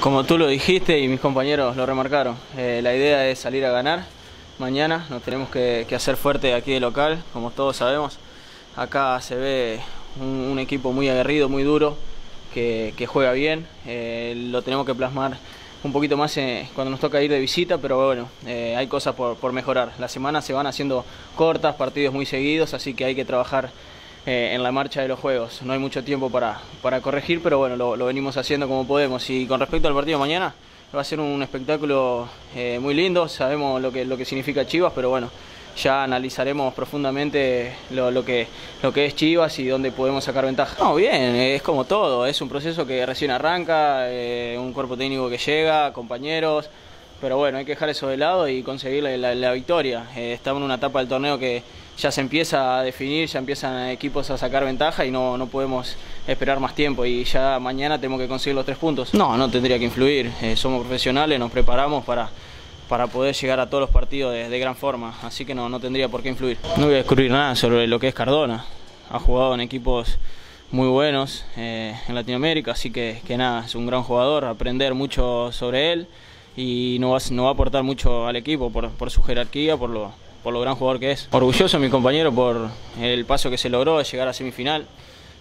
Como tú lo dijiste y mis compañeros lo remarcaron, eh, la idea es salir a ganar. Mañana nos tenemos que, hacer fuerte aquí de local, como todos sabemos. Acá se ve un, equipo muy aguerrido, muy duro, que, juega bien. Eh, lo tenemos que plasmar un poquito más eh, cuando nos toca ir de visita, pero bueno, hay cosas por, por mejorar. Las semanas se van haciendo cortas, partidos muy seguidos, así que hay que trabajar eh, en la marcha de los juegos. No hay mucho tiempo para, para corregir, pero bueno, lo, venimos haciendo como podemos. Y con respecto al partido de mañana, va a ser un espectáculo eh, muy lindo, sabemos lo que, lo que significa Chivas, pero bueno, ya analizaremos profundamente lo, lo, que, lo que es Chivas y dónde podemos sacar ventaja. No, bien, es como todo, es un proceso que recién arranca, eh, un cuerpo técnico que llega, compañeros, pero bueno, hay que dejar eso de lado y conseguir la, victoria. estamos en una etapa del torneo que ya se empieza a definir, ya empiezan equipos a sacar ventaja y no, no podemos esperar más tiempo y ya mañana tenemos que conseguir los tres puntos. No, no tendría que influir, eh, somos profesionales, nos preparamos para, para poder llegar a todos los partidos de, gran forma, así que no, no tendría por qué influir. No voy a descubrir nada sobre lo que es Cardona, ha jugado en equipos muy buenos eh, en Latinoamérica, así que, que nada, es un gran jugador, aprender mucho sobre él y no va, no va a aportar mucho al equipo por, por su jerarquía, por lo, por lo gran jugador que es. Orgulloso mi compañero por el paso que se logró de llegar a semifinal.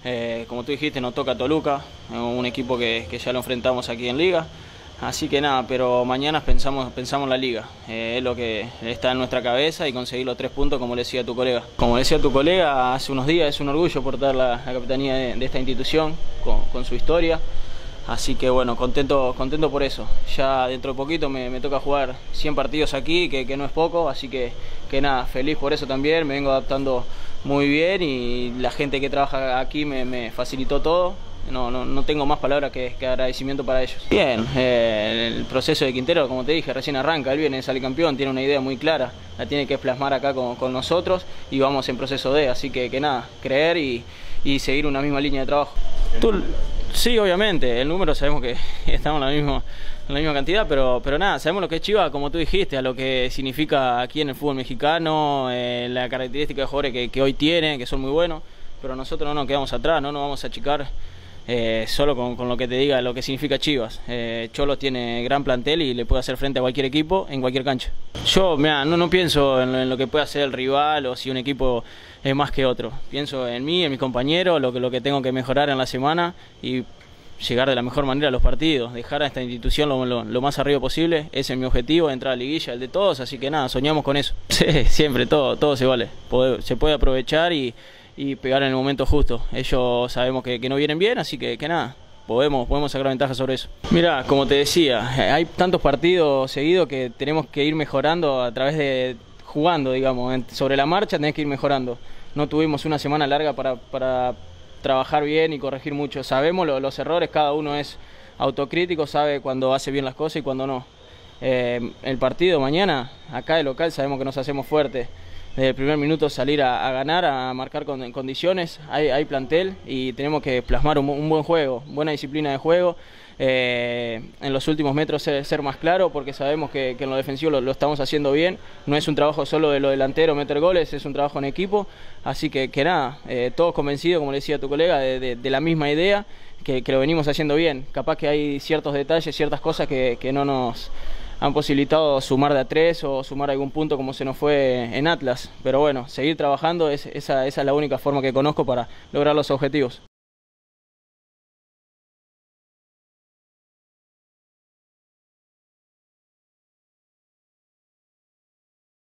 Eh, como tú dijiste, nos toca Toluca, un equipo que, ya lo enfrentamos aquí en Liga. Así que nada, pero mañana pensamos, pensamos en la liga. Eh, es lo que está en nuestra cabeza y conseguir los tres puntos, como le decía tu colega. Como decía tu colega, hace unos días es un orgullo portar la, la capitanía de, esta institución con, con su historia. Así que bueno, contento, contento por eso. Ya dentro de poquito me, toca jugar 100 partidos aquí, que, no es poco, así que, que, nada, feliz por eso también, me vengo adaptando muy bien y la gente que trabaja aquí me, facilitó todo. No, no, no, tengo más palabras que, agradecimiento para ellos. Bien, eh, el proceso de Quintero, como te dije, recién arranca, él viene, sale campeón, tiene una idea muy clara, la tiene que plasmar acá con, con nosotros y vamos en proceso de, así que, que nada, creer y, y seguir una misma línea de trabajo. Tú, Sí, obviamente, el número sabemos que estamos en la misma, en la misma cantidad, pero, pero nada, sabemos lo que es Chivas, como tú dijiste, a lo que significa aquí en el fútbol mexicano, eh, la característica de jugadores que, hoy tiene, que son muy buenos, pero nosotros no nos quedamos atrás, no nos vamos a achicar eh, solo con, lo que te diga lo que significa Chivas. Eh, Cholo tiene gran plantel y le puede hacer frente a cualquier equipo en cualquier cancha. Yo no, no pienso en lo, que puede hacer el rival o si un equipo es más que otro. Pienso en mí, en mis compañeros, lo que, lo que tengo que mejorar en la semana y llegar de la mejor manera a los partidos, dejar a esta institución lo, más arriba posible, ese es mi objetivo, entrar a la liguilla, el de todos, así que nada, soñamos con eso. Sí, siempre, todo, todo se vale, se puede aprovechar y, y pegar en el momento justo. Ellos sabemos que, no vienen bien, así que, que nada, podemos, podemos sacar ventaja sobre eso. Mira, como te decía, hay tantos partidos seguidos que tenemos que ir mejorando a través de jugando, digamos, sobre la marcha tenés que ir mejorando. No tuvimos una semana larga para, para trabajar bien y corregir mucho. Sabemos los errores, cada uno es autocrítico, sabe cuando hace bien las cosas y cuando no. Eh, el partido mañana, acá de local, sabemos que nos hacemos fuertes desde el primer minuto salir a, ganar, a marcar con, condiciones. Hay, plantel y tenemos que plasmar un, buen juego, buena disciplina de juego. Eh, en los últimos metros ser, más claro porque sabemos que, en lo defensivo lo, estamos haciendo bien. No es un trabajo solo de lo delantero meter goles, es un trabajo en equipo. Así que, que nada, eh, todos convencidos, como le decía tu colega, de, la misma idea. Que, lo venimos haciendo bien. Capaz que hay ciertos detalles, ciertas cosas que no nos han posibilitado sumar de a tres o sumar algún punto como se nos fue en Atlas. Pero bueno, seguir trabajando, es, esa, esa es la única forma que conozco para lograr los objetivos.